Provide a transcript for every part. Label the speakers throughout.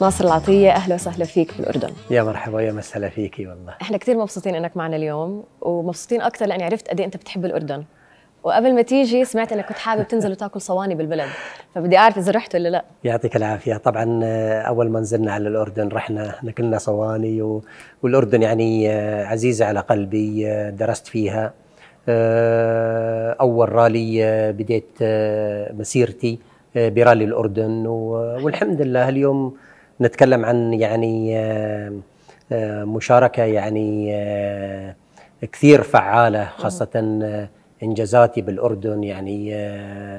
Speaker 1: ناصر العطية أهلا وسهلا فيك بالأردن
Speaker 2: يا مرحبا يا مسهلا فيكي والله.
Speaker 1: إحنا كثير مبسوطين إنك معنا اليوم ومبسوطين أكثر لأني عرفت قد إيه أنت بتحب الأردن. وقبل ما تيجي سمعت إنك كنت حابب تنزل وتاكل صواني بالبلد فبدي أعرف إذا رحت ولا لا.
Speaker 2: يعطيك العافية. طبعا آه، أول ما نزلنا على الأردن رحنا ناكلنا صواني و... والأردن يعني آه، عزيزة على قلبي آه، درست فيها. أول رالي بديت مسيرتي برالي الأردن والحمد لله اليوم نتكلم عن يعني آه، آه، مشاركة يعني آه، كثير فعالة خاصة إنجازاتي بالأردن يعني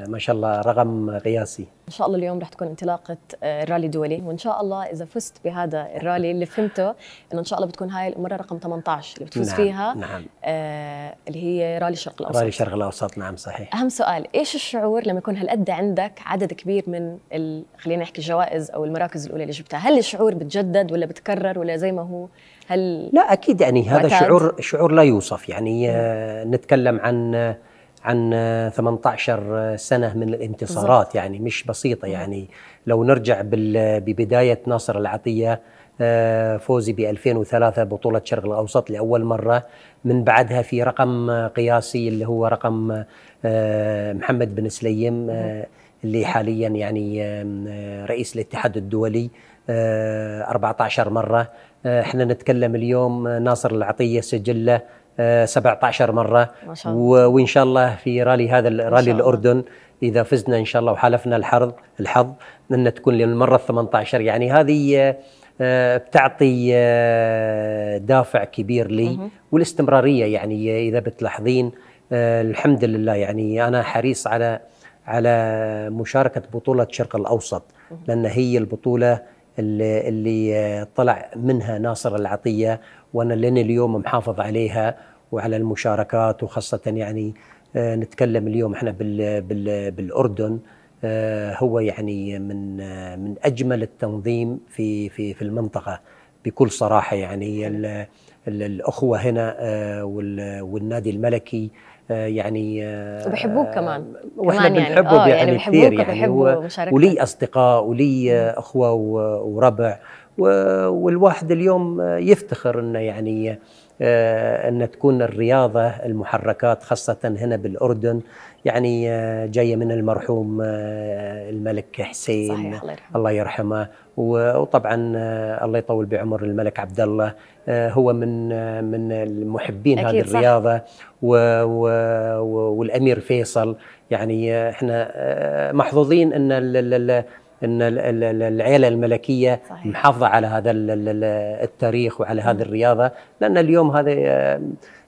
Speaker 2: ما شاء الله رقم قياسي
Speaker 1: إن شاء الله اليوم رح تكون انطلاقة آه، رالي دولي وإن شاء الله إذا فزت بهذا الرالي اللي فهمته إنه إن شاء الله بتكون هاي المرة رقم 18 اللي بتفوز
Speaker 2: نعم،
Speaker 1: فيها
Speaker 2: نعم.
Speaker 1: آه اللي هي رالي الشرق الأوسط.
Speaker 2: رالي الشرق الأوسط نعم صحيح.
Speaker 1: أهم سؤال إيش الشعور لما يكون هالقد عندك عدد كبير من ال... خلينا نحكي الجوائز أو المراكز الأولى اللي جبتها؟ هل الشعور بتجدد ولا بتكرر ولا زي ما هو؟ هل
Speaker 2: لا أكيد يعني هذا
Speaker 1: معتاد.
Speaker 2: شعور شعور لا يوصف. يعني آه، نتكلم عن عن آه، 18 سنة من الانتصارات يعني مش بسيطة يعني لو نرجع ببداية ناصر العطية آه، فوزي ب 2003 بطولة الشرق الأوسط لأول مرة من بعدها في رقم قياسي اللي هو رقم آه، محمد بن سليم آه، اللي حاليا يعني رئيس الاتحاد الدولي آه، 14 مرة. آه، إحنا نتكلم اليوم ناصر العطية سجله 17 مرة.
Speaker 1: ما شاء الله.
Speaker 2: وإن شاء الله في رالي هذا ال- رالي. الأردن إذا فزنا إن شاء الله وحالفنا الحظ الحظ إن تكون للمرة ال 18 يعني هذه آه، آه، بتعطي آه، دافع كبير لي والاستمرارية. يعني إذا بتلاحظين آه، الحمد لله. يعني أنا حريص على على مشاركة بطولة الشرق الأوسط لأن هي البطولة اللي, اللي آه، طلع منها ناصر العطية وأنا لين اليوم محافظ عليها وعلى المشاركات وخاصة يعني آه، نتكلم اليوم إحنا بال بال بالأردن آه، هو يعني من آه، من أجمل التنظيم في في في المنطقة بكل صراحة يعني ال ال الأخوة هنا وال- والنادي الملكي يعني
Speaker 1: وبيحبوك كمان.
Speaker 2: وإحنا
Speaker 1: كمان يعني.
Speaker 2: بنحبه
Speaker 1: آه،
Speaker 2: يعني,
Speaker 1: يعني
Speaker 2: كثير يعني. ولي أصدقاء ولي أخوة وربع والواحد اليوم يفتخر إنه يعني آه، إن تكون الرياضة المحركات خاصة هنا بالأردن يعني آه، جاية من المرحوم آه، الملك حسين.
Speaker 1: صحيح، الله يرحمه.
Speaker 2: الله يرحمه. وطبعا الله يطول بعمر الملك عبد الله هو من من المحبين هذه
Speaker 1: صح.
Speaker 2: الرياضة. و و والأمير فيصل. يعني إحنا محظوظين إن إن ال- ال- ال- العيلة الملكية
Speaker 1: صحيح.
Speaker 2: محافظة على هذا ال- ال- ال- التاريخ وعلى هذه الرياضة لأن اليوم هذا آه،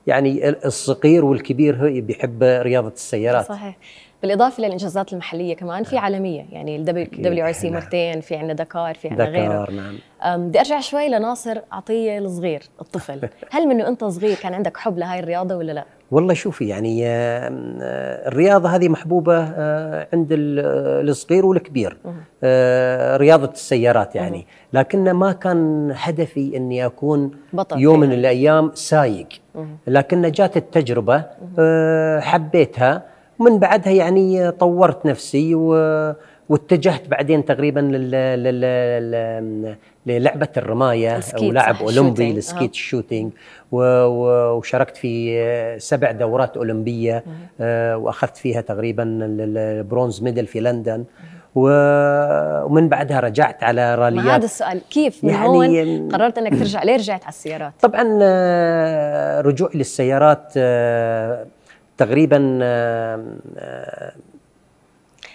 Speaker 2: يعني الصغير والكبير هو بيحب رياضة السيارات
Speaker 1: صحيح بالإضافة للإنجازات المحلية كمان في عالمية يعني ال WRC
Speaker 2: نعم.
Speaker 1: مرتين في عندنا دكار في عندنا غيره.
Speaker 2: دكار نعم.
Speaker 1: بدي أرجع شوي لناصر عطية الصغير الطفل. هل منه أنت صغير كان عندك حب لهاي الرياضة ولا لا؟
Speaker 2: والله شوفي يعني آه، الرياضة هذه محبوبة آه، عند آه، الصغير والكبير. رياضة السيارات يعني. لكن ما كان هدفي أني أكون
Speaker 1: بطل.
Speaker 2: يوم من
Speaker 1: فيها.
Speaker 2: الأيام سايق. لكن جات التجربة آه، حبيتها. ومن بعدها يعني طورت نفسي و واتجهت بعدين تقريبا لل... لل... لل... للعبة الرماية
Speaker 1: ال skeet،
Speaker 2: ولاعب
Speaker 1: صح،
Speaker 2: أولمبي
Speaker 1: ال
Speaker 2: shooting، لل skeet
Speaker 1: آه.
Speaker 2: ال shooting و... و... وشاركت في سبع دورات أولمبية آه، وأخذت فيها تقريبا ال- ال bronze medal في لندن. و... ومن بعدها رجعت على
Speaker 1: ما هذا
Speaker 2: راليات
Speaker 1: السؤال كيف من
Speaker 2: يعني-
Speaker 1: هون قررت إنك ترجع؟ ليه رجعت على السيارات؟
Speaker 2: طبعا آه، رجوعي للسيارات تقريبا آه، آه،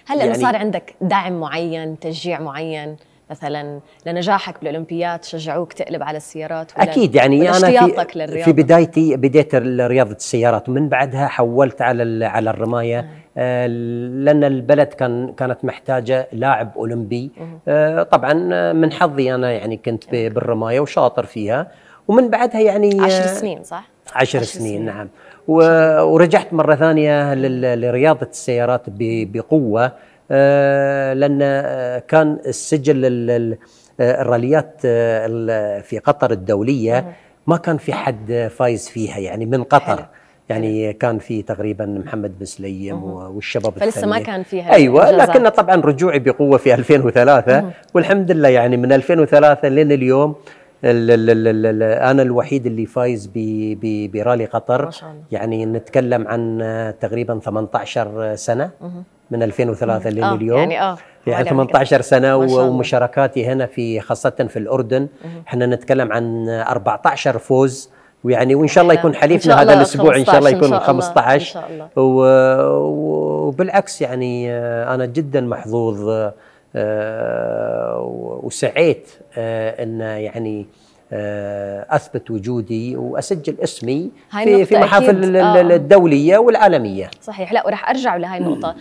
Speaker 1: هل يعني صار عندك دعم معين تشجيع معين مثلا لنجاحك بالأولمبياد شجعوك تقلب على السيارات ولا
Speaker 2: أكيد يعني
Speaker 1: أنا
Speaker 2: في,
Speaker 1: للرياضه
Speaker 2: في بدايتي بديت رياضه السيارات ومن بعدها حولت على على الرماية. آه، لأن البلد كان كانت محتاجة لاعب أولمبي. آه، طبعا آه، من حظي أنا يعني كنت بالرماية وشاطر فيها. ومن بعدها يعني
Speaker 1: عشر
Speaker 2: آه،
Speaker 1: سنين صح؟
Speaker 2: عشر,
Speaker 1: عشر
Speaker 2: سنين,
Speaker 1: سنين.
Speaker 2: نعم ورجعت مرة ثانية لل- لرياضة السيارات ب- بقوة آه، لأن آه، كان السجل ال- ال- الراليات آه، في قطر الدولية ما كان في حد فايز فيها يعني من قطر
Speaker 1: حلو.
Speaker 2: يعني كان في تقريبا محمد بن سليم والشباب
Speaker 1: فلسه ما
Speaker 2: الثانية.
Speaker 1: كان فيها أيوه.
Speaker 2: لكن طبعا رجوعي بقوة في 2003 والحمد لله يعني من 2003 لين اليوم أنا الوحيد اللي فايز برالي قطر.
Speaker 1: ما شاء الله.
Speaker 2: يعني نتكلم عن تقريبا 18 سنة من 2003 لين
Speaker 1: آه،
Speaker 2: اليوم
Speaker 1: يعني آه
Speaker 2: يعني
Speaker 1: حوالي
Speaker 2: 18
Speaker 1: سنة.
Speaker 2: ومشاركاتي هنا في خاصة في الأردن. إحنا نتكلم عن 14 فوز. ويعني وإن شاء الله يكون حليفنا هذا الأسبوع. إن شاء الله
Speaker 1: 15
Speaker 2: يكون
Speaker 1: إن شاء الله.
Speaker 2: 15
Speaker 1: إن شاء الله.
Speaker 2: وبالعكس يعني آه، أنا جدا محظوظ وسعيت آه، إن يعني آه، أثبت وجودي وأسجل اسمي في في محافل
Speaker 1: أكيد.
Speaker 2: ال-
Speaker 1: آه.
Speaker 2: ال- الدولية والعالمية.
Speaker 1: صحيح. لا وراح أرجع لهي النقطة.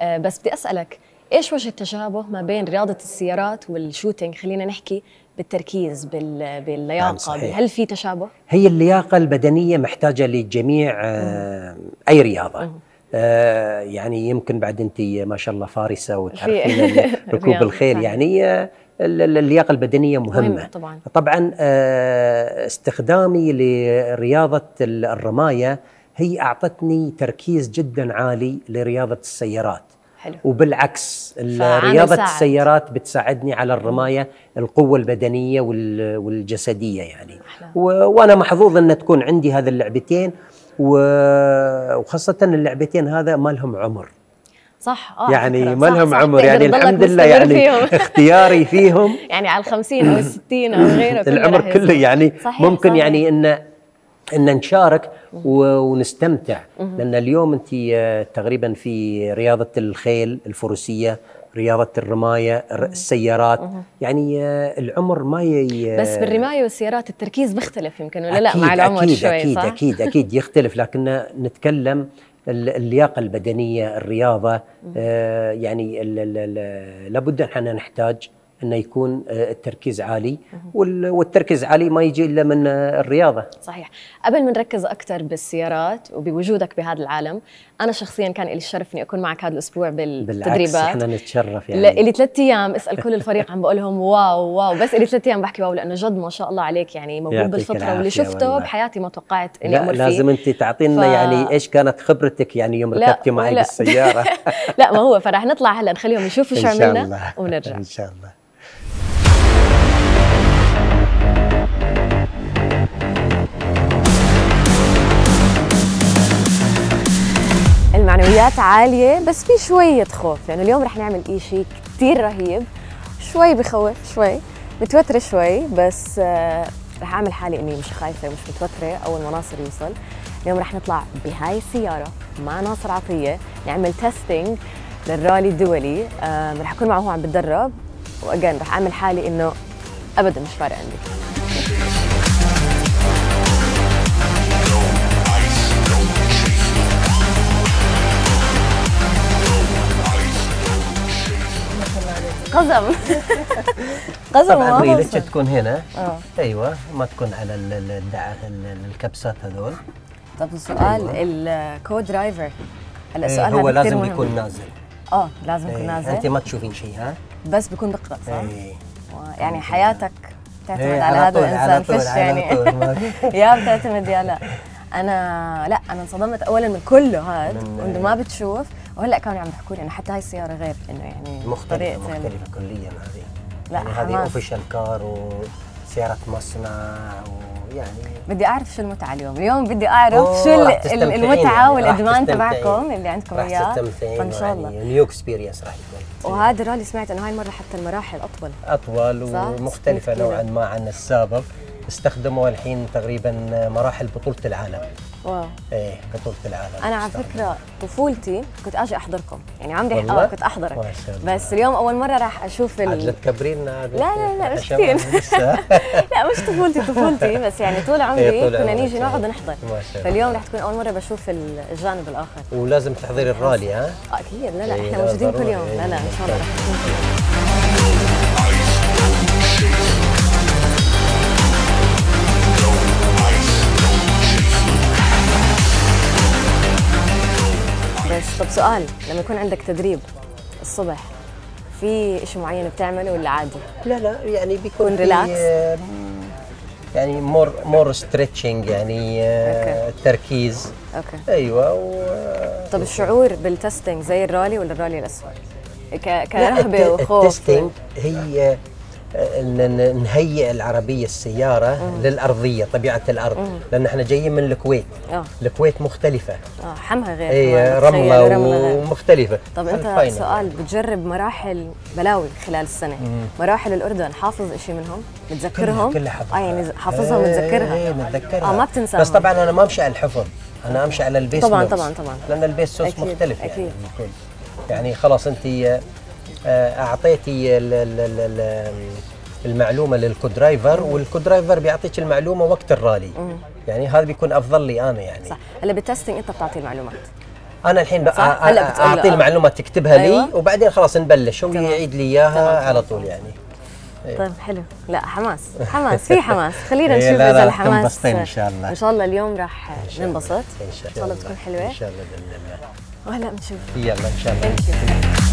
Speaker 1: آه بس بدي أسألك إيش وجه التشابه ما بين رياضة السيارات والشوتينج؟ خلينا نحكي بالتركيز بال... باللياقة
Speaker 2: نعم، صحيح.
Speaker 1: هل في تشابه؟
Speaker 2: هي اللياقة البدنية محتاجة لجميع آه، أي رياضة. آه، يعني يمكن بعد أنت ما شاء الله فارسة وتعرفين ركوب الخيل. يعني ال- ال- اللياقة البدنية مهمة,
Speaker 1: مهمة طبعاً.
Speaker 2: طبعا آه، استخدامي لرياضة ال- الرماية هي أعطتني تركيز جدا عالي لرياضة السيارات
Speaker 1: حلو.
Speaker 2: وبالعكس رياضة
Speaker 1: ساعد.
Speaker 2: السيارات بتساعدني على الرماية القوة البدنية وال- والجسدية يعني
Speaker 1: أحلى.
Speaker 2: و... وأنا محظوظ إن تكون عندي هذه اللعبتين و... وخاصة اللعبتين هذا ما لهم عمر
Speaker 1: صح على
Speaker 2: يعني. ما
Speaker 1: صح،
Speaker 2: لهم
Speaker 1: صح.
Speaker 2: عمر
Speaker 1: تقدر
Speaker 2: يعني الحمد لله يعني
Speaker 1: فيهم.
Speaker 2: اختياري فيهم
Speaker 1: يعني على الخمسين أو الستين أو غيره
Speaker 2: العمر كله. يعني
Speaker 1: صحيح
Speaker 2: ممكن
Speaker 1: صحيح.
Speaker 2: يعني ان إن نشارك ونستمتع لأن اليوم أنت آه، تقريبا في رياضة الخيل الفروسية رياضة الرماية الر- السيارات. يعني آه، العمر ما ي...
Speaker 1: بس بالرماية والسيارات التركيز بيختلف يمكن ولا لا؟ مع العمر
Speaker 2: أكيد
Speaker 1: شوي
Speaker 2: أكيد
Speaker 1: صح؟
Speaker 2: أكيد أكيد يختلف. لكن نتكلم ال- اللياقة البدنية الرياضة آه يعني لابد إحنا نحتاج أنه يكون آه التركيز عالي. وال- والتركيز عالي ما يجي إلا من الرياضة.
Speaker 1: صحيح. قبل ما نركز أكثر بالسيارات وبوجودك بهذا العالم أنا شخصيا كان لي الشرف إني أكون معك هذا الأسبوع
Speaker 2: بالعكس
Speaker 1: بالتدريبات
Speaker 2: إحنا نتشرف يعني.
Speaker 1: لي ثلاث أيام أسأل كل الفريق عم بقول لهم wow wow بس لي ثلاث أيام بحكي wow لأنه جد ما شاء الله عليك يعني موهوب
Speaker 2: بالفطرة
Speaker 1: واللي شفته
Speaker 2: والله.
Speaker 1: بحياتي ما توقعت إني
Speaker 2: لا
Speaker 1: أمر
Speaker 2: لازم أنت تعطينا
Speaker 1: ف-
Speaker 2: يعني إيش كانت خبرتك يعني يوم ركبتي معي. بالسيارة؟
Speaker 1: لا ما هو فرح نطلع هلا نخليهم يشوفوا شو عملنا ونرجع.
Speaker 2: إن شاء الله.
Speaker 1: المعنويات عالية بس في شوية خوف. لأنه اليوم رح نعمل إشي كتير رهيب. شوي بخوف شوي. متوترة شوي بس آه، رح أعمل حالي إني مش خايفة ومش متوترة. أول ما ناصر يوصل اليوم رح نطلع بهاي السيارة مع ناصر عطية نعمل تيستينج للرالي الدولي. آه، رح أكون معه عم بتدرب. وأجين رح أعمل حالي إنه أبدا مش فارق عندي. قزم قزم
Speaker 2: طبعا ريلتش. تكون هنا
Speaker 1: آه.
Speaker 2: أيوه ما تكون على الكبسات هذول
Speaker 1: طب السؤال الكو درايفر هلا
Speaker 2: إيه،
Speaker 1: السؤال
Speaker 2: هو
Speaker 1: هذا كتير
Speaker 2: لازم
Speaker 1: مهم.
Speaker 2: يكون نازل
Speaker 1: آه لازم يكون
Speaker 2: إيه، أنت
Speaker 1: نازل
Speaker 2: ما تشوفين شيء ها
Speaker 1: بس بيكون بقرا صح؟
Speaker 2: إيه.
Speaker 1: يعني حياتك تعتمد
Speaker 2: إيه،
Speaker 1: على هذا الإنسان
Speaker 2: على طول،
Speaker 1: فيش
Speaker 2: على
Speaker 1: يعني. يا بتعتمد يا لا أنا لا أنا انصدمت اولا من كله هذا وإنه ما بتشوف وهلا كانوا عم يحكوا لي إنه حتى هاي السيارة غير إنه يعني ال-
Speaker 2: مختلفة كليا هذه.
Speaker 1: لا،
Speaker 2: يعني هذه. اوفيشال كار وسيارة مصنع ويعني
Speaker 1: بدي أعرف شو المتعة اليوم. اليوم بدي
Speaker 2: أعرف
Speaker 1: شو المتعة
Speaker 2: يعني، والإدمان.
Speaker 1: تبعكم اللي عندكم
Speaker 2: إياه.
Speaker 1: فإن شاء الله.
Speaker 2: يعني new experience راح يكون.
Speaker 1: وهذا الرالي سمعت إنه هاي المرة حتى المراحل أطول.
Speaker 2: أطول
Speaker 1: كثيرة.
Speaker 2: نوعا ما عن السابق. استخدموا الحين تقريبا مراحل بطولة العالم.
Speaker 1: واو
Speaker 2: إيه بطولة العالم
Speaker 1: أنا على. فكرة طفولتي كنت أجي أحضركم يعني عمري؟ آه كنت أحضرك
Speaker 2: ما شاء الله.
Speaker 1: بس اليوم أول مرة راح
Speaker 2: أشوف
Speaker 1: ال...
Speaker 2: لا تكبرينا
Speaker 1: لا، لا، لا، مش كثير. لا مش طفولتي طفولتي بس يعني طول عمري
Speaker 2: إيه، طول
Speaker 1: كنا نيجي
Speaker 2: إيه.
Speaker 1: نقعد نحضر
Speaker 2: ما شاء الله.
Speaker 1: فاليوم رح تكون أول مرة بشوف ال- الجانب الآخر
Speaker 2: ولازم تحضري الرالي ها
Speaker 1: آه، أكيد لا لا
Speaker 2: إيه، إحنا
Speaker 1: موجودين كل. يوم لا
Speaker 2: إيه،
Speaker 1: لا إن شاء الله
Speaker 2: طيب.
Speaker 1: بس طب سؤال لما يكون عندك تدريب الصبح في شيء معين بتعمله ولا عادي؟
Speaker 2: لا لا يعني بيكون
Speaker 1: relax؟
Speaker 2: آه، يعني more more stretching يعني آه،
Speaker 1: okay.
Speaker 2: تركيز
Speaker 1: okay
Speaker 2: أيوه و
Speaker 1: طب الشعور بال testing زي الرالي ولا الرالي الأسود؟ ك...
Speaker 2: كرهبة
Speaker 1: وخوف
Speaker 2: ال testing هي آه، نهيئ العربية السيارة للأرضية طبيعة الأرض. لأن إحنا جايين من الكويت.
Speaker 1: آه.
Speaker 2: الكويت مختلفة.
Speaker 1: آه حمها غير
Speaker 2: اي
Speaker 1: كمان، رملة رملة.
Speaker 2: ومختلفة.
Speaker 1: طب أنت
Speaker 2: ال final.
Speaker 1: سؤال بتجرب مراحل بلاوي خلال السنة؟ مراحل الأردن حافظ إشي منهم؟ متذكرهم؟
Speaker 2: كلها حافظها.
Speaker 1: آه يعني حافظها ومتذكرها.
Speaker 2: إيه متذكرها.
Speaker 1: آه ما بتنساها
Speaker 2: بس طبعا أنا ما أمشي على الحفظ أنا أمشي على ال pace
Speaker 1: طبعاً،
Speaker 2: notes.
Speaker 1: طبعاً، طبعاً.
Speaker 2: لأن ال pace notes
Speaker 1: أكيد،
Speaker 2: مختلف يعني
Speaker 1: أكيد.
Speaker 2: يعني خلاص أنت أعطيتي ال- ال- المعلومة لل co-driver وال co-driver بيعطيك المعلومة وقت الرالي. يعني هذا بيكون أفضل لي أنا يعني.
Speaker 1: صح. هلا بالتستنج أنت بتعطي المعلومات.
Speaker 2: أنا الحين اعطيه
Speaker 1: آه.
Speaker 2: المعلومة تكتبها لي
Speaker 1: أيوة.
Speaker 2: وبعدين خلاص نبلش هو. يعيد لي
Speaker 1: إياها
Speaker 2: على. طول يعني.
Speaker 1: طيب حلو. لا حماس. حماس. في حماس. خلينا
Speaker 2: إيه،
Speaker 1: نشوف
Speaker 2: إذا
Speaker 1: الحماس
Speaker 2: إن شاء الله.
Speaker 1: إن شاء الله اليوم راح. ننبسط.
Speaker 2: إن
Speaker 1: إن شاء الله تكون حلوة.
Speaker 2: إن شاء الله بإذن الله.
Speaker 1: وهلا بنشوف
Speaker 2: يلا إن شاء الله.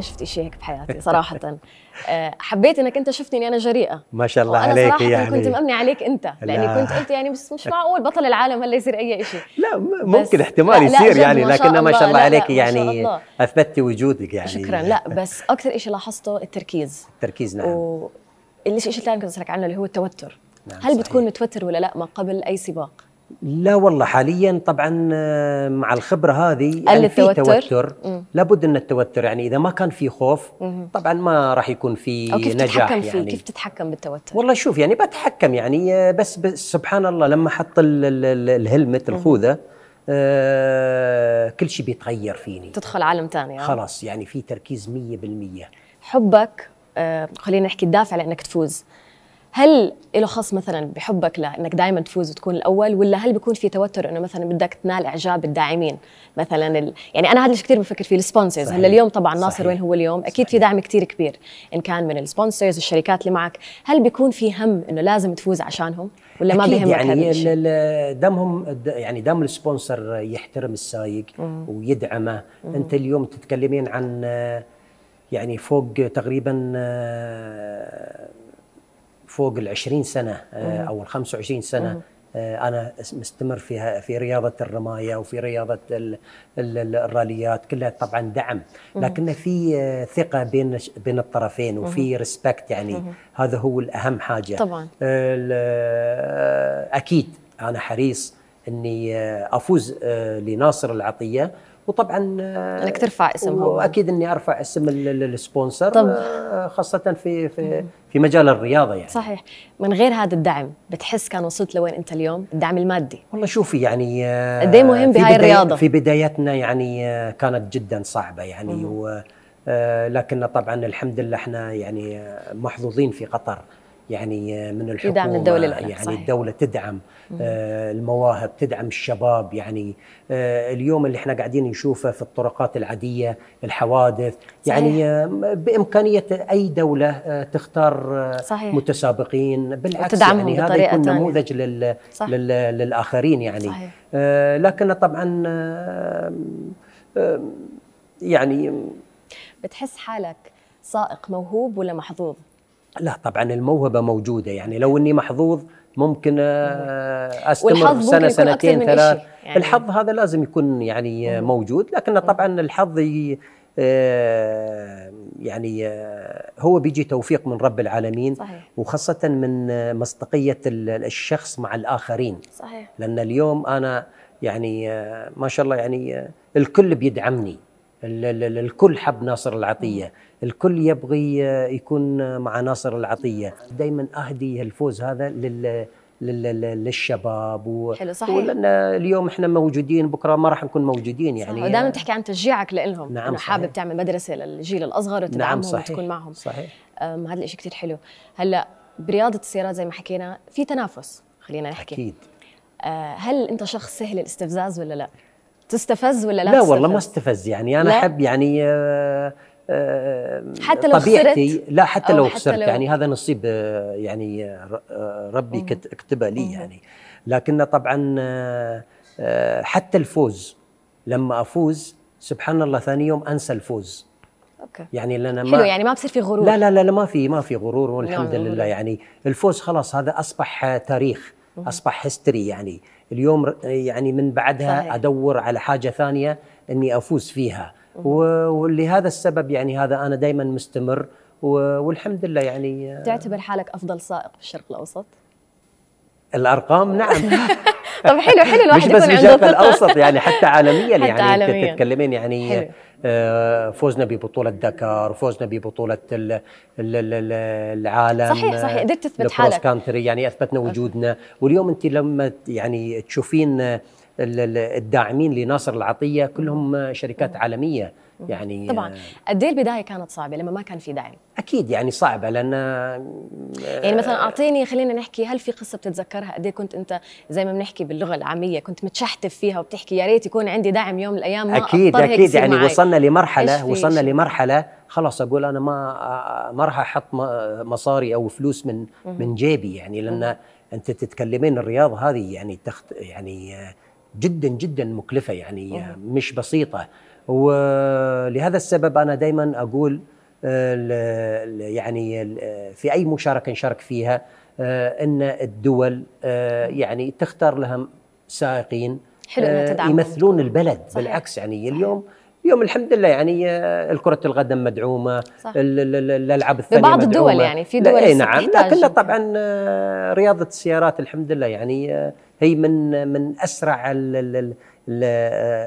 Speaker 1: ما عمري شفت شيء هيك بحياتي صراحة. آه، حبيت إنك أنت شفتني اني أنا جريئة.
Speaker 2: ما شاء الله عليك
Speaker 1: صراحة
Speaker 2: يعني.
Speaker 1: كنت مأمنة عليك أنت. لاني
Speaker 2: لا.
Speaker 1: كنت قلت يعني بس مش معقول بطل العالم هلا يصير أي شيء
Speaker 2: لا ممكن احتمال يصير يعني لكن ما شاء
Speaker 1: الله،
Speaker 2: عليك يعني. اثبتي وجودك يعني.
Speaker 1: شكرا. لا بس أكثر شيء لاحظته التركيز.
Speaker 2: تركيز نعم.
Speaker 1: واللي الشيء الثاني كنت أسألك عنه اللي هو التوتر.
Speaker 2: نعم،
Speaker 1: هل
Speaker 2: صحيح.
Speaker 1: بتكون متوتر ولا لا ما قبل أي سباق؟
Speaker 2: لا والله حاليا طبعا آه، مع الخبرة هذه
Speaker 1: قل
Speaker 2: يعني في؟ توتر.
Speaker 1: مم.
Speaker 2: لابد ان التوتر يعني إذا ما كان في خوف طبعا ما راح يكون في
Speaker 1: أو كيف
Speaker 2: نجاح
Speaker 1: تتحكم
Speaker 2: يعني.
Speaker 1: فيه كيف تتحكم بالتوتر؟
Speaker 2: والله شوف يعني بتحكم يعني آه، بس, بس سبحان الله لما حط ال- ال- ال- الهلمت الخوذة آه كل شيء بيتغير فيني.
Speaker 1: تدخل عالم ثاني
Speaker 2: خلاص يعني في تركيز 100%
Speaker 1: حبك آه خلينا نحكي الدافع لأنك تفوز. هل له خص مثلا بحبك لانك دائما تفوز وتكون الأول ولا هل بيكون في توتر إنه مثلا بدك تنال إعجاب الداعمين؟ مثلا ال... يعني أنا هذا الشيء كثير بفكر فيه ال
Speaker 2: sponsors.
Speaker 1: هلأ اليوم طبعا ناصر
Speaker 2: صحيح.
Speaker 1: وين هو اليوم؟ أكيد في
Speaker 2: صحيح.
Speaker 1: دعم كثير كبير إن كان من ال sponsors الشركات اللي معك. هل بيكون في هم إنه لازم تفوز عشانهم ولا ما بيهمك هذا
Speaker 2: يعني
Speaker 1: الشيء؟
Speaker 2: ال- ال- دامهم د- يعني دام ال sponsor يحترم السايق ويدعمه. أنت اليوم تتكلمين عن يعني فوق تقريبا فوق ال 20 سنة آه، أو ال 25 سنة آه، أنا مستمر فيها في رياضة الرماية وفي رياضة ال- ال- ال- الراليات كلها طبعا دعم. لكن في آه، ثقة بين بين الطرفين وفي respect يعني هذا هو الأهم حاجة.
Speaker 1: طبعاً.
Speaker 2: أكيد أنا حريص إني أفوز لناصر العطية وطبعا
Speaker 1: إنك ترفع اسم هو
Speaker 2: وأكيد إني أرفع اسم ال- ال-
Speaker 1: sponsor.
Speaker 2: آه، خاصة في في في مجال الرياضة يعني.
Speaker 1: صحيح. من غير هذا الدعم بتحس كان وصلت لوين أنت اليوم؟ الدعم المادي.
Speaker 2: والله شوفي يعني آه،
Speaker 1: قد إيه مهم
Speaker 2: في
Speaker 1: بهاي الرياضة؟
Speaker 2: في بداياتنا يعني آه، كانت جدا صعبة يعني و لكن طبعا الحمد لله إحنا يعني محظوظين في قطر. يعني آه، من الحكومة
Speaker 1: دعم الدولة لنا،
Speaker 2: يعني
Speaker 1: صحيح.
Speaker 2: الدولة تدعم آه، المواهب تدعم الشباب يعني آه، اليوم اللي إحنا قاعدين نشوفه في الطرقات العادية الحوادث يعني آه، بإمكانية أي دولة آه، تختار آه،
Speaker 1: صحيح.
Speaker 2: متسابقين بالعكس يعني هذا يكون. نموذج لل. لل للآخرين يعني
Speaker 1: صحيح.
Speaker 2: آه لكن طبعا آه آه يعني
Speaker 1: بتحس حالك سائق موهوب ولا محظوظ
Speaker 2: لا طبعا الموهبة موجودة. يعني لو إني محظوظ ممكن آه
Speaker 1: أستمر سنة
Speaker 2: سنتين ثلاث.
Speaker 1: يعني.
Speaker 2: الحظ هذا لازم يكون يعني موجود لكن طبعا الحظ آه، يعني آه، هو بيجي توفيق من رب العالمين
Speaker 1: صحيح.
Speaker 2: وخاصة من مصداقية ال- الشخص مع الآخرين.
Speaker 1: صحيح.
Speaker 2: لأن اليوم أنا يعني ما شاء الله يعني الكل بيدعمني. الكل حب ناصر العطية. الكل يبغي آه، يكون مع ناصر العطية. دائما أهدي الفوز هذا لل لل- لل- للشباب و...
Speaker 1: حلو، صحيح.
Speaker 2: ولأن اليوم إحنا موجودين بكرة ما راح نكون موجودين يعني.
Speaker 1: ودائما تحكي عن تشجيعك لهم
Speaker 2: نعم،
Speaker 1: إنه حابب
Speaker 2: صحيح.
Speaker 1: تعمل مدرسة للجيل الأصغر وتدعمهم
Speaker 2: نعم صحيح
Speaker 1: وتكون معهم.
Speaker 2: صحيح.
Speaker 1: هذا الشيء كثير حلو. هلأ برياضة السيارات زي ما حكينا في تنافس خلينا نحكي.
Speaker 2: أكيد.
Speaker 1: آه، هل أنت شخص سهل الاستفزاز ولا لا؟ تستفز ولا لا
Speaker 2: لا, والله ما؟ استفز يعني
Speaker 1: أنا؟
Speaker 2: أحب يعني آه، آه،
Speaker 1: حتى لو
Speaker 2: طبيعتي
Speaker 1: خسرت؟
Speaker 2: لا حتى لو
Speaker 1: حتى
Speaker 2: خسرت
Speaker 1: لو-
Speaker 2: يعني هذا نصيب آه، يعني آه، ربي كت- كتبه لي يعني لكن طبعا حتى الفوز لما أفوز سبحان الله ثاني يوم أنسى الفوز
Speaker 1: okay
Speaker 2: يعني لنا ما
Speaker 1: حلو يعني ما بصير في غرور
Speaker 2: لا لا لا لا، ما في ما في غرور والحمد لله. يعني الفوز خلاص هذا أصبح تاريخ أصبح history يعني اليوم يعني من بعدها
Speaker 1: صحيح.
Speaker 2: أدور على حاجة ثانية إني أفوز فيها. ولهذا السبب يعني هذا أنا دائما مستمر. والحمد لله يعني آه،
Speaker 1: تعتبر حالك أفضل سائق في الشرق الأوسط؟
Speaker 2: الأرقام نعم.
Speaker 1: طب حلو حلو الواحد
Speaker 2: مش بس في الشرق. الأوسط يعني حتى عالميا
Speaker 1: حتى
Speaker 2: يعني
Speaker 1: عالمياً.
Speaker 2: تتكلمين يعني
Speaker 1: حلو.
Speaker 2: آه، فوزنا ببطولة دكار فوزنا ال- العالم
Speaker 1: صحيح، صحيح. قدرت تثبت حالك.
Speaker 2: كانتري يعني أثبتنا وجودنا واليوم أنت لما يعني تشوفين آه، ال- ال- الداعمين لناصر العطية كلهم آه، شركات عالمية يعني
Speaker 1: طبعا.
Speaker 2: آه،
Speaker 1: قد إيه البداية كانت صعبة لما ما كان في دعم
Speaker 2: أكيد يعني صعبة لأن
Speaker 1: يعني مثلا أعطيني خلينا نحكي هل في قصة بتتذكرها؟ قد إيه كنت أنت زي ما بنحكي باللغة العامية كنت متشحتف فيها وبتحكي يا ريت يكون عندي دعم يوم من الأيام ما
Speaker 2: أكيد
Speaker 1: أكيد
Speaker 2: يعني
Speaker 1: معي.
Speaker 2: وصلنا
Speaker 1: لمرحلة
Speaker 2: وصلنا؟ لمرحلة خلاص أقول أنا ما ما راح أحط مصاري أو فلوس من من جيبي يعني لأن أنت تتكلمين الرياضه هذه يعني تخت يعني آه، جدا جدا مكلفة يعني آه، مش بسيطة. ولهذا السبب أنا دائما أقول آه، يعني آه، في أي مشاركة نشارك فيها آه، إن الدول يعني تختار لها سائقين
Speaker 1: حلو.
Speaker 2: يمثلون البلد
Speaker 1: صحيح.
Speaker 2: بالعكس يعني اليوم اليوم الحمد لله يعني الكرة القدم مدعومة
Speaker 1: صح.
Speaker 2: الألعاب الثانية
Speaker 1: ببعض الدول. يعني، في
Speaker 2: لا،
Speaker 1: دول
Speaker 2: إيه نعم
Speaker 1: بتحتاج.
Speaker 2: لكن طبعا رياضة السيارات الحمد لله يعني هي من من أسرع ال- ال- ال- ال-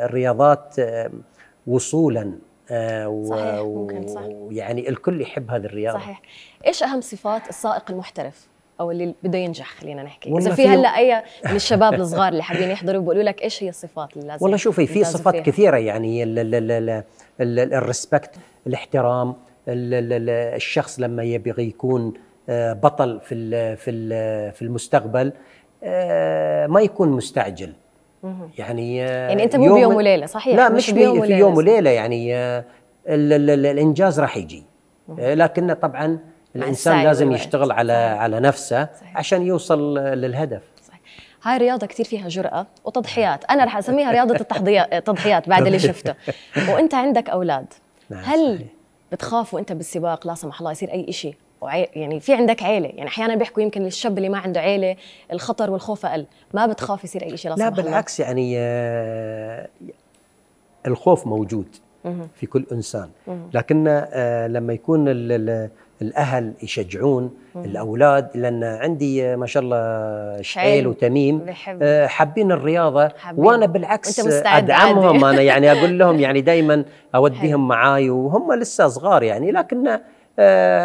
Speaker 2: الرياضات وصولا آه، و-
Speaker 1: صحيح، ممكن، صح.
Speaker 2: ويعني الكل يحب هذه الرياضة.
Speaker 1: صحيح. إيش أهم صفات السائق المحترف؟ أو اللي بده ينجح خلينا نحكي. إذا في هلأ أي من الشباب الصغار اللي حابين يحضروا بيقولوا لك إيش هي الصفات اللي لازم
Speaker 2: والله شوفي في صفات
Speaker 1: فيها؟
Speaker 2: كثيرة يعني ال- ال- ال- ال- ال- الريسبكت الاحترام ال- ال- ال- الشخص لما يبغى يكون آه، بطل في في في المستقبل آه، ما يكون مستعجل. يعني آه،
Speaker 1: يعني أنت مو بيوم وليلة، صحيح،
Speaker 2: لا
Speaker 1: مش
Speaker 2: مش
Speaker 1: بيوم
Speaker 2: بي- في. يوم وليلة يعني آه، ال- ال- ال- الإنجاز راح يجي آه، لكن طبعا
Speaker 1: الإنسان
Speaker 2: لازم
Speaker 1: والوقت.
Speaker 2: يشتغل على على نفسه
Speaker 1: صحيح.
Speaker 2: عشان يوصل آه، للهدف
Speaker 1: صحيح. هاي رياضة كثير فيها جرأة وتضحيات، أنا رح أسميها رياضة التضحيات التضحيات بعد اللي شفته، وأنت عندك أولاد،
Speaker 2: نعم،
Speaker 1: هل
Speaker 2: صحيح.
Speaker 1: بتخاف وأنت بالسباق لا سمح الله يصير أي شيء. يعني في عندك عيلة، يعني أحيانا بيحكوا يمكن للشاب اللي ما عنده عيلة الخطر والخوف أقل، ما بتخاف يصير أي شيء لا
Speaker 2: لا
Speaker 1: الله؟
Speaker 2: بالعكس يعني آه، الخوف موجود في كل إنسان لكن آه، لما يكون ال- ال- الأهل يشجعون الأولاد لأن عندي ما شاء الله
Speaker 1: شعيل
Speaker 2: وتميم. آه، حابين
Speaker 1: الرياضة.
Speaker 2: وأنا بالعكس ادعمهم
Speaker 1: عادي.
Speaker 2: أنا يعني أقول لهم يعني دائما
Speaker 1: حلو.
Speaker 2: أوديهم معاي وهم لسه صغار يعني لكن آه،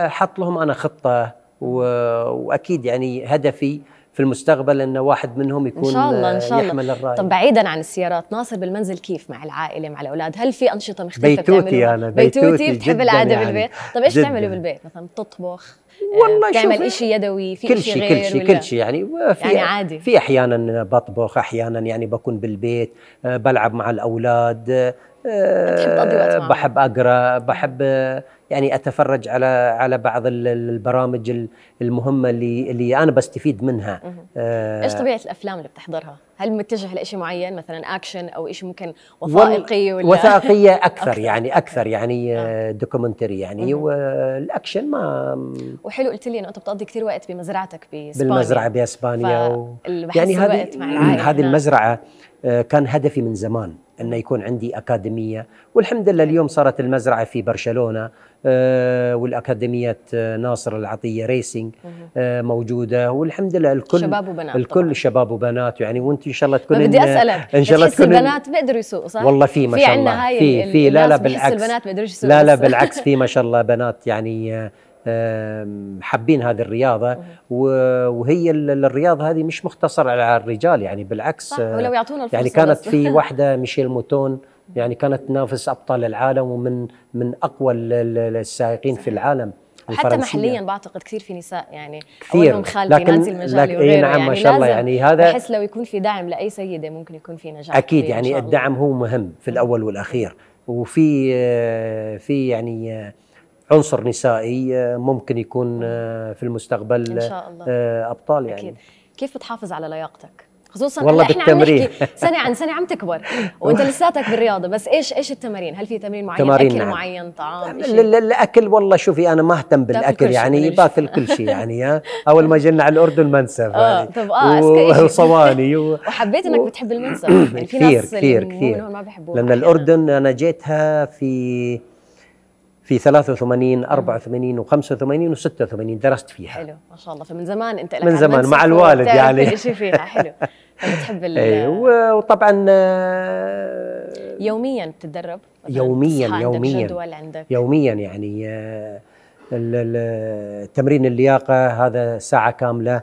Speaker 2: حط لهم أنا خطة وأكيد يعني هدفي في المستقبل إن واحد منهم
Speaker 1: إن
Speaker 2: يكون
Speaker 1: شاء الله إن
Speaker 2: آه،
Speaker 1: شاء الله
Speaker 2: يحمل الرايه
Speaker 1: طب بعيدا عن السيارات ناصر بالمنزل كيف مع العائلة مع الأولاد هل في أنشطة مختلفة
Speaker 2: بيتوتي؟ أنا،
Speaker 1: بيتوتي
Speaker 2: بيتوتي
Speaker 1: بتحب القعدة
Speaker 2: يعني.
Speaker 1: بالبيت طب
Speaker 2: إيش.
Speaker 1: بتعملوا بالبيت مثلا بتطبخ آه،
Speaker 2: والله شوفي،
Speaker 1: شيء يدوي في
Speaker 2: كل
Speaker 1: شيء
Speaker 2: كل شيء؟ كل شيء يعني في
Speaker 1: يعني عادي.
Speaker 2: في أحيانا بطبخ أحيانا يعني بكون بالبيت آه، بلعب مع الأولاد آه،. بحب أقرأ بحب آه، يعني أتفرج على على بعض ال- ال- البرامج ال- المهمة اللي اللي أنا بستفيد منها. آه،
Speaker 1: إيش طبيعة الأفلام اللي بتحضرها؟ هل متجه لشيء معين؟ مثلا اكشن أو شيء ممكن وثائقي ولا؟
Speaker 2: وثائقية أكثر,
Speaker 1: أكثر.
Speaker 2: يعني أكثر يعني آه، documentary يعني. والأكشن ما
Speaker 1: وحلو قلت لي إنه أنت بتقضي كثير وقت بمزرعتك بإسبانيا.
Speaker 2: بالمزرعة بإسبانيا و...
Speaker 1: فال- بحس
Speaker 2: يعني هذه هذه. المزرعة آه، كان هدفي من زمان. انه يكون عندي أكاديمية والحمد لله اليوم صارت المزرعة في برشلونة آه، والأكاديمية آه، ناصر العطية ريسينج آه، موجودة والحمد لله الكل
Speaker 1: شباب وبنات
Speaker 2: الكل
Speaker 1: طبعاً.
Speaker 2: شباب وبنات يعني وأنت إن شاء الله تكون
Speaker 1: بدي أسألك
Speaker 2: إن شاء الله تكون
Speaker 1: البنات بيقدروا يسوقوا صح؟
Speaker 2: والله في ما شاء الله
Speaker 1: هاي
Speaker 2: في
Speaker 1: ال-
Speaker 2: في لا لا بالعكس
Speaker 1: البنات بيقدروش يسوقوا
Speaker 2: لا لا. بالعكس في ما شاء الله بنات يعني حابين هذه الرياضة وهي ال- الرياضة هذه مش مختصرة على الرجال يعني بالعكس
Speaker 1: صح
Speaker 2: آه،
Speaker 1: ولو يعطونا
Speaker 2: يعني كانت. في واحدة ميشيل موتون يعني كانت تنافس أبطال العالم ومن من أقوى ال- ال- السائقين في العالم
Speaker 1: حتى. محليا بعتقد كثير في نساء يعني
Speaker 2: كثير.
Speaker 1: أولهم خالتي
Speaker 2: لكن-
Speaker 1: نانسي المجالي
Speaker 2: لكن- إيه نعم، ما شاء الله، يعني هذا-
Speaker 1: بحس لو يكون في دعم لأي سيدة ممكن يكون في نجاح أكيد
Speaker 2: يعني. الدعم هو مهم في الأول والأخير وفي آه، في يعني آه، عنصر نسائي آه، ممكن يكون آه، في المستقبل
Speaker 1: إن شاء الله.
Speaker 2: آه، أبطال يعني.
Speaker 1: أكيد. كيف بتحافظ على لياقتك؟ خصوصا
Speaker 2: والله
Speaker 1: إحنا عم
Speaker 2: بالتمرين.
Speaker 1: نحكي سنة عن سنة عم تكبر. وأنت لساتك بالرياضة بس إيش إيش التمارين؟ هل في تمرين معين؟
Speaker 2: تمارين
Speaker 1: أكل
Speaker 2: نعم.
Speaker 1: معين طعام
Speaker 2: الاكل والله شوفي أنا ما أهتم
Speaker 1: كل
Speaker 2: بالاكل يعني باكل كل شيء يعني أول ما جينا على الأردن منسف
Speaker 1: آه،
Speaker 2: يعني.
Speaker 1: طب إشي.
Speaker 2: وصواني و...
Speaker 1: وحبيت إنك بتحب المنسف. يعني في
Speaker 2: كثير
Speaker 1: ناس
Speaker 2: كثير كثير.
Speaker 1: منهم ما بيحبوها. لأن.
Speaker 2: الأردن أنا جيتها في في 83 84 و85 و86 درست فيها.
Speaker 1: حلو ما شاء الله. فمن زمان أنت لك
Speaker 2: من زمان، مع الوالد يعني.
Speaker 1: كل شيء فيها. حلو. فبتحب ال-
Speaker 2: اي و- وطبعا آه،
Speaker 1: يوميا بتتدرب؟
Speaker 2: يومياً، يومياً.
Speaker 1: عندك جدول عندك.
Speaker 2: يوميا يعني آه، ال- ال- تمرين اللياقة هذا ساعة كاملة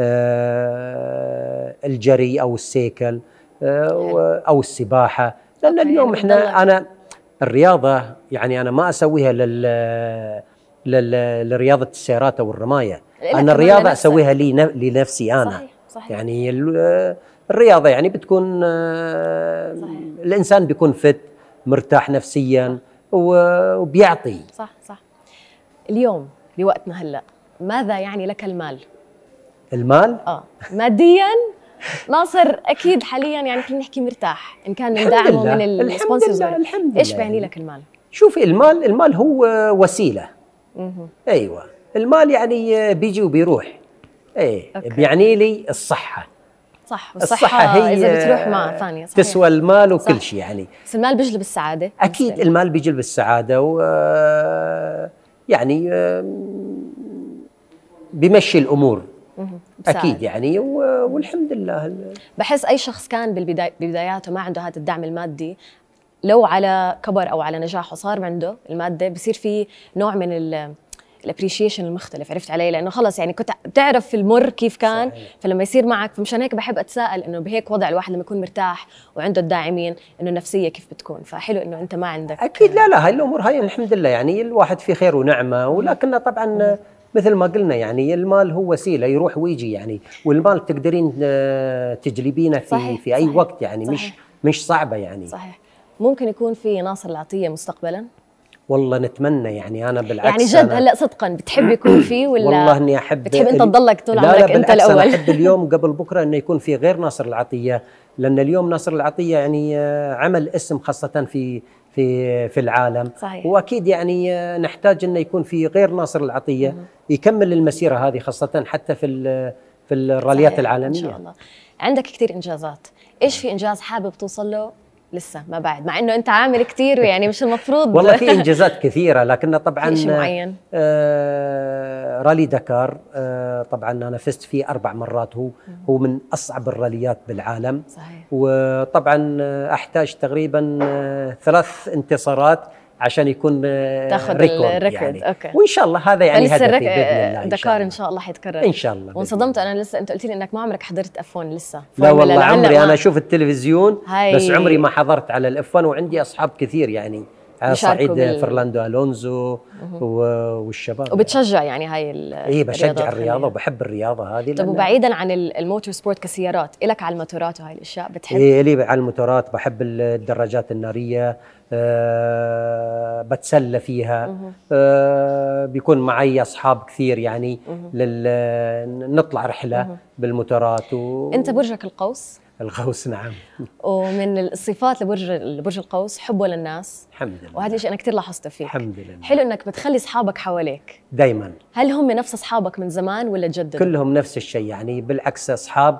Speaker 2: آه، الجري أو السيكل أو السباحة. لأن
Speaker 1: أوكي،
Speaker 2: اليوم
Speaker 1: إحنا
Speaker 2: أنا الرياضة يعني أنا ما أسويها لل لل- لرياضة السيارات
Speaker 1: أو
Speaker 2: الرماية.
Speaker 1: أنا
Speaker 2: الرياضة
Speaker 1: لنفسك.
Speaker 2: أسويها لي لنفسي أنا.
Speaker 1: صحيح صحيح.
Speaker 2: يعني ال- الرياضة يعني بتكون
Speaker 1: صحيح.
Speaker 2: الإنسان بيكون فت مرتاح نفسيا وبيعطي.
Speaker 1: صح صح. اليوم بوقتنا هلأ ماذا يعني لك المال؟
Speaker 2: المال؟
Speaker 1: آه. ماديا ناصر أكيد حاليا يعني خلينا نحكي مرتاح إن كان من دعمه من
Speaker 2: الحمد ال
Speaker 1: sponsors
Speaker 2: إيش
Speaker 1: بيعني
Speaker 2: يعني.
Speaker 1: لك المال؟
Speaker 2: شوفي المال المال هو وسيلة
Speaker 1: مهم.
Speaker 2: أيوه المال يعني بيجي وبيروح
Speaker 1: okay.
Speaker 2: بيعني لي الصحة
Speaker 1: صح
Speaker 2: الصحة,
Speaker 1: والصحة
Speaker 2: هي
Speaker 1: اذا بتروح مع ثانية صحيح.
Speaker 2: تسوى المال وكل
Speaker 1: صح.
Speaker 2: شيء يعني
Speaker 1: بس المال بيجلب بالنسبة لي.
Speaker 2: المال بيجلب السعادة و يعني آم، بيمشي
Speaker 1: بساعد.
Speaker 2: أكيد يعني والحمد لله.
Speaker 1: بحس أي شخص كان ببداياته ما عنده هذا الدعم المادي لو على كبر أو على نجاح وصار عنده المادة بصير في نوع من ال الابريشيشن المختلف عرفت علي؟ لأنه خلص يعني كنت بتعرف في المر كيف كان
Speaker 2: صحيح.
Speaker 1: فلما يصير معك فمشان هيك بحب أتساءل إنه بهيك وضع الواحد لما يكون مرتاح وعنده الداعمين إنه النفسية كيف بتكون؟ فحلو إنه أنت ما عندك.
Speaker 2: أكيد. لا لا هاي الأمور هاي الحمد لله يعني الواحد في خير ونعمة ولكن طبعا مثل ما قلنا يعني المال هو وسيلة يروح ويجي يعني والمال تقدرين آه، تجلبينه في
Speaker 1: صحيح،
Speaker 2: في أي
Speaker 1: صحيح،
Speaker 2: وقت يعني مش
Speaker 1: صحيح.
Speaker 2: مش صعبة يعني.
Speaker 1: صحيح. ممكن يكون في ناصر العطية مستقبلا؟
Speaker 2: والله نتمنى يعني أنا بالعكس
Speaker 1: يعني جد هلا صدقا بتحب يكون في ولا
Speaker 2: والله إني أحب
Speaker 1: بتحب
Speaker 2: أنت
Speaker 1: تضلك طول
Speaker 2: لا
Speaker 1: عمرك
Speaker 2: لا
Speaker 1: أنت
Speaker 2: بالعكس
Speaker 1: الأول؟
Speaker 2: أنا أحب اليوم قبل بكرة إنه يكون في غير ناصر العطية لأن اليوم ناصر العطية يعني آه، عمل اسم خاصة في في في العالم.
Speaker 1: صحيح.
Speaker 2: وأكيد يعني آه، نحتاج إنه يكون في غير ناصر العطية يكمل المسيرة هذه خاصة حتى في في الراليات العالميه
Speaker 1: إن شاء الله. عندك كثير إنجازات. إيش في إنجاز حابب توصل له؟ لسه ما بعد. مع إنه أنت عامل كثير ويعني مش المفروض.
Speaker 2: والله في إنجازات كثيرة لكن طبعا
Speaker 1: في شيء معين؟
Speaker 2: آه رالي دكار آه طبعا أنا فزت فيه أربع مرات. هو هو من أصعب الراليات بالعالم.
Speaker 1: صحيح.
Speaker 2: وطبعا آه، أحتاج تقريبا آه، ثلاث انتصارات. عشان يكون آه،
Speaker 1: تاخذ
Speaker 2: record
Speaker 1: ال record
Speaker 2: يعني.
Speaker 1: okay.
Speaker 2: وإن شاء الله هذا يعني هدفي
Speaker 1: الرك...
Speaker 2: بإذن الله إن
Speaker 1: دكار. إن شاء الله حيتكرر.
Speaker 2: إن شاء الله
Speaker 1: وانصدمت أنا لسه أنت قلت لي إنك ما عمرك حضرت F1 لسه.
Speaker 2: لا والله عمري أنا أشوف التلفزيون
Speaker 1: هاي-
Speaker 2: بس عمري ما حضرت على ال F1 وعندي أصحاب كثير يعني. على
Speaker 1: بيشاركوا
Speaker 2: صعيد
Speaker 1: بال-
Speaker 2: فرناندو ألونسو و- والشباب.
Speaker 1: وبتشجع يعني هاي ال-
Speaker 2: اي بشجع
Speaker 1: الرياضة.
Speaker 2: وبحب الرياضة هذه
Speaker 1: طب وبعيدا عن ال- الموتور سبورت كسيارات إلك على الموتورات وهاي الأشياء بتحب؟
Speaker 2: إيه لي على الموتورات بحب الدراجات النارية أه بتسلى فيها. أه بيكون معي أصحاب كثير يعني لل نطلع رحلة بالموتورات و...
Speaker 1: أنت برجك القوس؟
Speaker 2: الغوص نعم.
Speaker 1: ومن الصفات لبرج لبرج القوس حبه للناس.
Speaker 2: الحمد لله.
Speaker 1: وهذا الشيء أنا كثير لاحظته فيك.
Speaker 2: الحمد لله.
Speaker 1: حلو إنك بتخلي أصحابك حواليك.
Speaker 2: دائما
Speaker 1: هل هم نفس أصحابك من زمان ولا تجددوا
Speaker 2: كلهم نفس الشيء يعني بالعكس أصحاب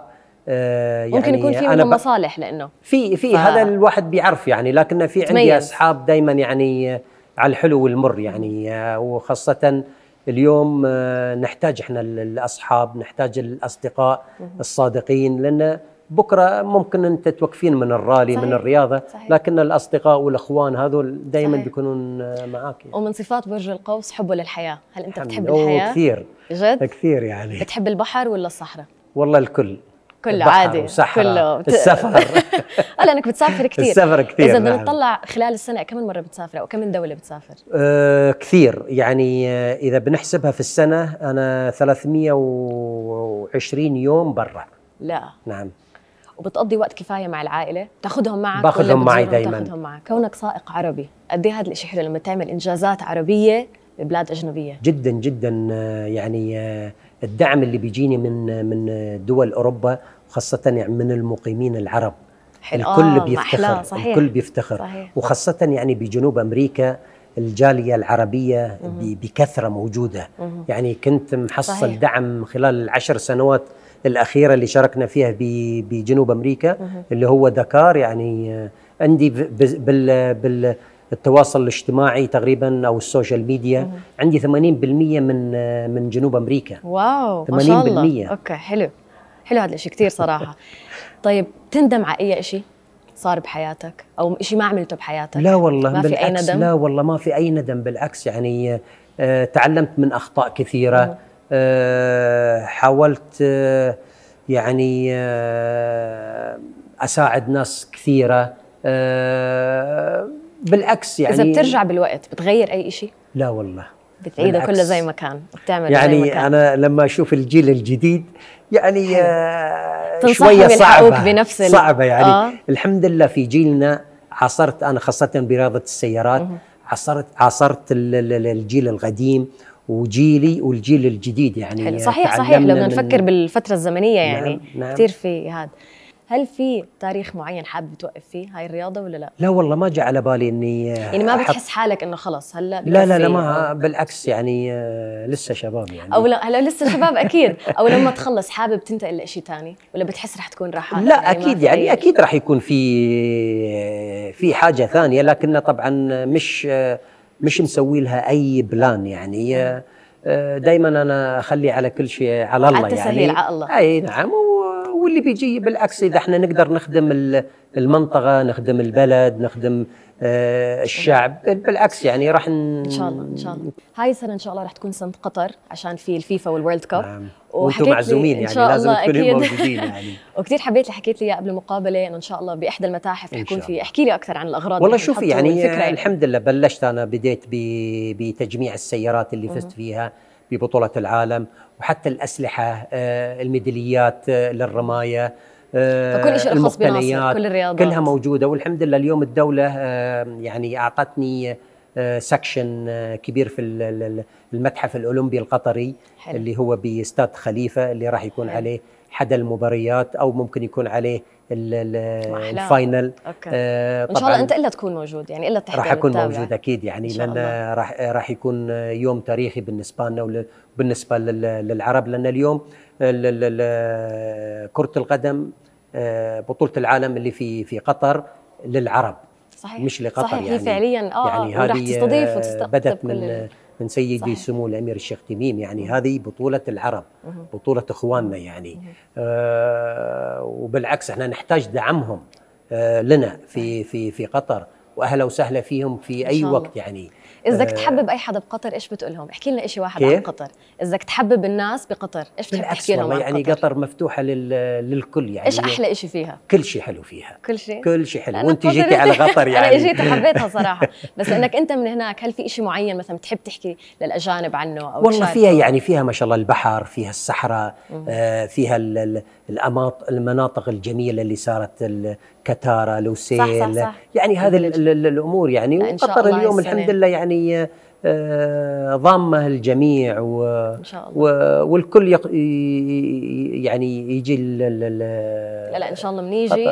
Speaker 2: آه يعني
Speaker 1: ممكن يكون في منهم. مصالح لأنه.
Speaker 2: في في
Speaker 1: ف-
Speaker 2: هذا الواحد بيعرف يعني لكن في عندي
Speaker 1: تميز.
Speaker 2: أصحاب دائما يعني آه، على الحلو والمر يعني آه، وخاصة اليوم آه، نحتاج إحنا ال- الأصحاب نحتاج الأصدقاء الصادقين لأن بكرة ممكن أنت توقفين من الرالي
Speaker 1: صحيح.
Speaker 2: من الرياضة
Speaker 1: صحيح.
Speaker 2: لكن الأصدقاء والأخوان هذول دائما. بيكونون معك يعني.
Speaker 1: ومن صفات برج القوس حبه للحياة. هل
Speaker 2: أنت
Speaker 1: بتحب الحياة؟
Speaker 2: كثير.
Speaker 1: جد؟
Speaker 2: كثير يعني.
Speaker 1: بتحب البحر ولا الصحراء؟
Speaker 2: والله الكل.
Speaker 1: كله عادي. كله. بت-
Speaker 2: السفر.
Speaker 1: آه لانك بتسافر كثير.
Speaker 2: السفر كثير
Speaker 1: إذا بدنا
Speaker 2: نعم.
Speaker 1: نطلع خلال السنة كم مرة بتسافر أو كم من دولة بتسافر؟
Speaker 2: آه كثير. يعني آه إذا بنحسبها في السنة أنا 320 يوم برا.
Speaker 1: لا.
Speaker 2: نعم.
Speaker 1: وبتقضي وقت كفاية مع العائلة بتاخذهم معك
Speaker 2: باخذهم معي دايماً.
Speaker 1: تاخذهم معك كونك سائق عربي قد إيه هذا الشيء حلو لما تعمل إنجازات عربية ببلاد أجنبية
Speaker 2: جدا جدا آه يعني آه الدعم اللي بيجيني من من دول أوروبا خاصه يعني من المقيمين العرب
Speaker 1: حلو.
Speaker 2: الكل
Speaker 1: آه،
Speaker 2: بيفتخر
Speaker 1: صحيح.
Speaker 2: الكل بيفتخر
Speaker 1: صحيح.
Speaker 2: وخاصة يعني بجنوب أمريكا الجالية العربية بكثرة موجودة يعني كنت محصل.
Speaker 1: صحيح.
Speaker 2: دعم خلال العشر سنوات الأخيرة اللي شاركنا فيها بجنوب أمريكا اللي هو دكار يعني آه، عندي بال بال التواصل الاجتماعي تقريبا أو ال social media. عندي 80% من آه، من جنوب أمريكا.
Speaker 1: wow ما شاء الله.
Speaker 2: 80%.
Speaker 1: okay حلو. حلو هذا الشيء كثير صراحة. طيب تندم على أي شيء صار بحياتك؟ أو شيء ما عملته بحياتك؟
Speaker 2: لا والله
Speaker 1: ما في أي
Speaker 2: بالعكس
Speaker 1: ندم؟
Speaker 2: لا والله ما في أي ندم بالعكس يعني آه، تعلمت من أخطاء كثيرة. آه، حاولت آه، يعني آه، أساعد ناس كثيرة آه، بالعكس يعني
Speaker 1: إذا بترجع بالوقت بتغير أي شيء
Speaker 2: لا والله
Speaker 1: بتعيده. كله زي ما كان بتعمل زي ما
Speaker 2: يعني
Speaker 1: كان
Speaker 2: أنا لما أشوف الجيل الجديد يعني آه
Speaker 1: شوية
Speaker 2: صعبة
Speaker 1: بنفس
Speaker 2: صعبة يعني
Speaker 1: آه.
Speaker 2: آه. الحمد لله في جيلنا عاصرت أنا خاصة برياضة السيارات عاصرت عاصرت ال- ال- ال- الجيل القديم وجيلي والجيل الجديد يعني
Speaker 1: حلو. صحيح صحيح. لو بدنا نفكر بالفترة الزمنية يعني
Speaker 2: نعم، نعم.
Speaker 1: كثير في هذا. هل في تاريخ معين حابب توقف فيه هاي الرياضة ولا لا؟
Speaker 2: لا والله ما جاء على بالي إني
Speaker 1: يعني ما بتحس حالك إنه خلص؟ هلا
Speaker 2: لا؟ لا لا ما بالعكس يعني آه، لسه شباب يعني.
Speaker 1: أو لا هلا لسه شباب أكيد. أو لما تخلص حابب تنتقل لشيء ثاني ولا بتحس رح تكون راحه
Speaker 2: لا
Speaker 1: ما أكيد
Speaker 2: يعني أكيد راح يكون في في حاجة ثانية لكن طبعا مش مش مسوي لها أي plan يعني دائما أنا أخلي على كل شيء على الله يعني
Speaker 1: على الله.
Speaker 2: أي نعم واللي بيجي بالعكس إذا إحنا نقدر نخدم ال- المنطقة نخدم البلد نخدم آه، الشعب. بالعكس يعني راح
Speaker 1: إن شاء الله إن شاء الله. هاي السنة إن شاء الله رح تكون سنة قطر عشان في الفيفا وال
Speaker 2: World
Speaker 1: Cup.
Speaker 2: نعم.
Speaker 1: وأنتم
Speaker 2: معزومين
Speaker 1: إن
Speaker 2: يعني لازم تكونوا. موجودين يعني.
Speaker 1: وكثير حبيت اللي حكيت لي قبل المقابله إنه إن شاء الله بإحدى المتاحف رح يكون في. احكي لي أكثر عن الأغراض
Speaker 2: والله
Speaker 1: اللي
Speaker 2: شوفي يعني
Speaker 1: والفكرة
Speaker 2: الحمد لله بلشت أنا بديت بتجميع السيارات اللي فزت فيها ببطولة العالم وحتى الأسلحة آه، الميداليات آه، للرماية. آه،
Speaker 1: فكل شيء خاص بناصر، كل الرياضات.
Speaker 2: كلها موجودة والحمد لله اليوم الدولة آه، يعني أعطتني آه، سكشن آه، كبير في ال- ال- المتحف الأولمبي القطري
Speaker 1: حلو.
Speaker 2: اللي هو باستاد خليفة اللي راح يكون
Speaker 1: حلو.
Speaker 2: عليه حدا المباريات أو ممكن يكون عليه. الفاينل آه،
Speaker 1: إن شاء الله أنت إلا تكون موجود يعني إلا تحضر
Speaker 2: راح أكون
Speaker 1: وتتابع.
Speaker 2: موجود أكيد يعني
Speaker 1: لأن.
Speaker 2: راح راح يكون يوم تاريخي بالنسبة لنا وبالنسبه لل- للعرب لأن اليوم ال- ال- ال- كرة القدم آه، بطولة العالم اللي في في قطر للعرب.
Speaker 1: صحيح.
Speaker 2: مش لقطر
Speaker 1: صحيح
Speaker 2: يعني
Speaker 1: فعليا آه
Speaker 2: يعني
Speaker 1: وراح
Speaker 2: هذه
Speaker 1: تستضيف
Speaker 2: آه،
Speaker 1: وتستقطب
Speaker 2: بدت من من سيدي
Speaker 1: صحيح.
Speaker 2: سمو الأمير الشيخ تميم يعني هذه بطولة العرب. بطولة إخواننا يعني. آه وبالعكس إحنا نحتاج دعمهم آه لنا في في في قطر واهلا وسهلا فيهم في
Speaker 1: أي.
Speaker 2: وقت يعني.
Speaker 1: اذا بدك
Speaker 2: آه،
Speaker 1: تحبب أي حدا بقطر إيش بتقول لهم؟ احكي لنا شيء واحد؟ عن قطر، اذا بدك تحبب الناس بقطر إيش بتحب تحكي لهم عن
Speaker 2: يعني
Speaker 1: قطر؟
Speaker 2: قطر مفتوحة لل للكل يعني إيش
Speaker 1: أحلى شيء فيها؟
Speaker 2: كل شيء حلو فيها
Speaker 1: كل شيء؟
Speaker 2: كل شيء حلو
Speaker 1: وأنت
Speaker 2: جيتي على قطر يعني
Speaker 1: أنا اجيت حبيتها صراحة بس لانك أنت من هناك هل في شيء معين مثلا بتحب تحكي للأجانب عنه أو
Speaker 2: والله؟ فيها يعني فيها ما شاء الله البحر فيها الصحراء آه فيها ال- ال- الأماط المناطق الجميلة اللي صارت كتارا لوسيل
Speaker 1: صح، صح.
Speaker 2: يعني هذه ال- ال- ال- الأمور يعني
Speaker 1: إن
Speaker 2: وقطر اليوم. الحمد لله يعني آه ضامة الجميع و
Speaker 1: إن شاء الله
Speaker 2: و- والكل يق... يعني يجي ال-
Speaker 1: لا لا إن شاء الله بنيجي.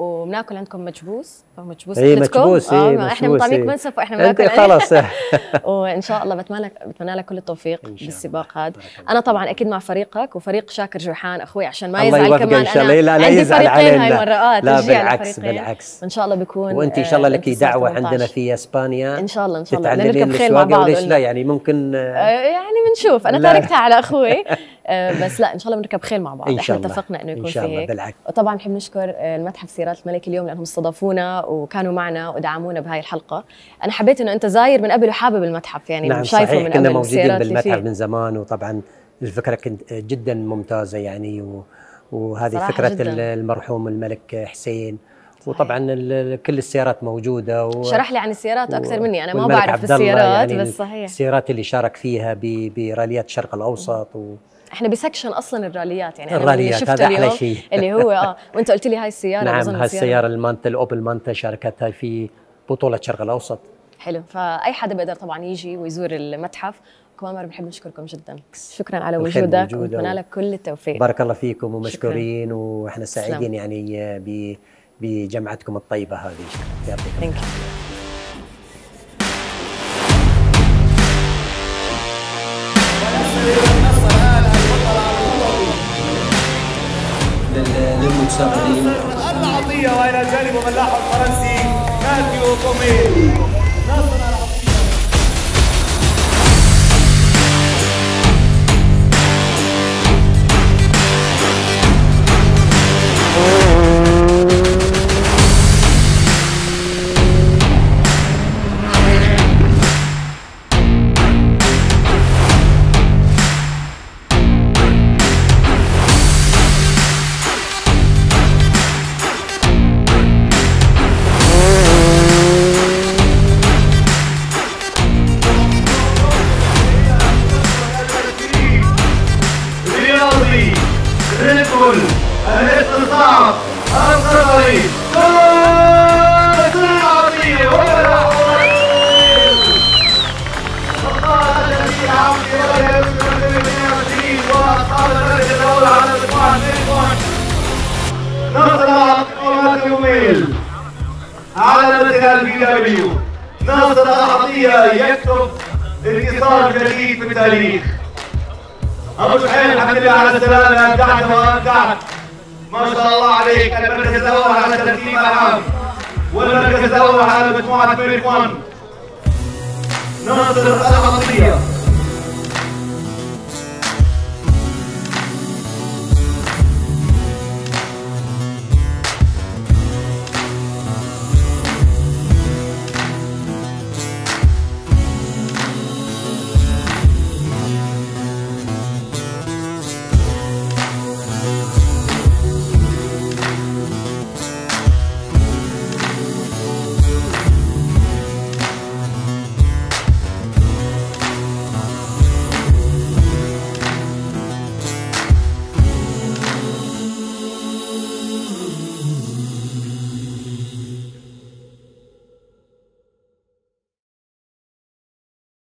Speaker 1: وبناكل عندكم مجبوس أو مجبوس أكلتكم.
Speaker 2: مجبوس
Speaker 1: آه
Speaker 2: إيه
Speaker 1: ما إحنا
Speaker 2: مجبوس،
Speaker 1: مطعميك
Speaker 2: إيه.
Speaker 1: منسف
Speaker 2: وإحنا
Speaker 1: بناكل
Speaker 2: خلاص
Speaker 1: وإن شاء الله بتمنى لك بتمنى لك كل التوفيق بالسباق هذا أنا طبعا أكيد مع فريقك وفريق شاكر جوحان أخوي عشان ما يزعل كمان
Speaker 2: إن شاء الله. لا، لا
Speaker 1: عندي
Speaker 2: يزعل
Speaker 1: فريقين
Speaker 2: علينا.
Speaker 1: هاي
Speaker 2: لا بالعكس. بالعكس
Speaker 1: وإن شاء الله بيكون
Speaker 2: وأنت إن شاء الله
Speaker 1: آه،
Speaker 2: لك
Speaker 1: انتصار
Speaker 2: دعوة
Speaker 1: 18.
Speaker 2: عندنا في إسبانيا
Speaker 1: إن شاء الله إن شاء الله
Speaker 2: تتعلمين
Speaker 1: نركب خيل مع
Speaker 2: السواقه
Speaker 1: بعض
Speaker 2: وليش. لا يعني ممكن
Speaker 1: آه،
Speaker 2: آه،
Speaker 1: يعني بنشوف أنا
Speaker 2: لا.
Speaker 1: تاركتها على أخوي آه، بس لا إن شاء الله بنركب خيل مع بعض.
Speaker 2: إن شاء
Speaker 1: إحنا
Speaker 2: الله.
Speaker 1: اتفقنا إنه يكون
Speaker 2: إن شاء
Speaker 1: في
Speaker 2: الله
Speaker 1: هيك.
Speaker 2: بالعكس.
Speaker 1: وطبعا بنحب نشكر آه، المتحف سيارات الملك اليوم لأنهم استضافونا وكانوا معنا ودعمونا بهاي الحلقة. أنا حبيت إنه أنت زاير من قبل وحابب المتحف يعني
Speaker 2: نعم
Speaker 1: شايفه
Speaker 2: صحيح.
Speaker 1: من
Speaker 2: كنا
Speaker 1: قبل
Speaker 2: موجودين
Speaker 1: السيارات اللي
Speaker 2: بالمتحف. من زمان وطبعا الفكرة كنت جدا ممتازة يعني و وهذه فكرة
Speaker 1: جداً.
Speaker 2: ال- المرحوم الملك حسين. وطبعا ال- كل السيارات موجودة و
Speaker 1: شرح لي عن السيارات أكثر مني. أنا ما بعرف السيارات
Speaker 2: يعني
Speaker 1: بس صحيح.
Speaker 2: السيارات اللي شارك فيها براليات الشرق الأوسط و
Speaker 1: إحنا ب section أصلا الراليات يعني
Speaker 2: الراليات، هذا
Speaker 1: اليوم
Speaker 2: شيء.
Speaker 1: اللي هو آه وأنت قلت لي هاي السيارة
Speaker 2: نعم هاي السيارة. المانتا الاوبل مانتا شاركتها في بطولة الشرق الأوسط.
Speaker 1: حلو فأي حدا بيقدر طبعا يجي ويزور المتحف. كمان بنحب نشكركم جدا. شكرا على وجودك ونتمنى لك كل التوفيق.
Speaker 2: بارك الله فيكم ومشكورين
Speaker 1: وإحنا.
Speaker 2: سعيدين يعني ب- بجمعتكم الطيبة هذه. يعطيكم
Speaker 1: thank you
Speaker 2: للمتسابقين
Speaker 3: العطية وإلى جانب ملاح الفرنسي ماثيو كوميل على الاتحاد ال BW ناصر العطية يكتب اتصال جديد في التاريخ. أبو سعيد الحمد لله على السلامة ابدعت وابدعت ما شاء الله عليك المركز الأول على الترتيب العام. والمركز الأول على مجموعة فريق 1 ناصر العطيه